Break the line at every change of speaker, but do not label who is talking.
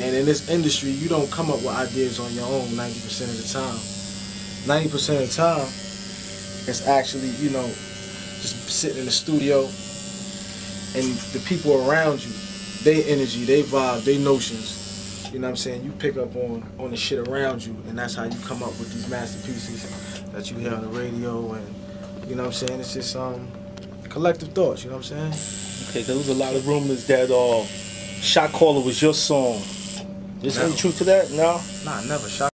And in this industry, you don't come up with ideas on your own 90% of the time. 90% of the time, it's actually, you know, just sitting in the studio and the people around you, they energy, they vibe, they notions. You know what I'm saying? You pick up on on the shit around you, and that's how you come up with these masterpieces that you hear on the radio, and you know what I'm saying? It's just um collective thoughts. You know what I'm saying?
Okay, there was a lot of rumors that uh, Shot Caller was your song. Is there any truth to that? No.
Nah, never shot.